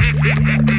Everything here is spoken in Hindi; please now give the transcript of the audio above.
Hehehehe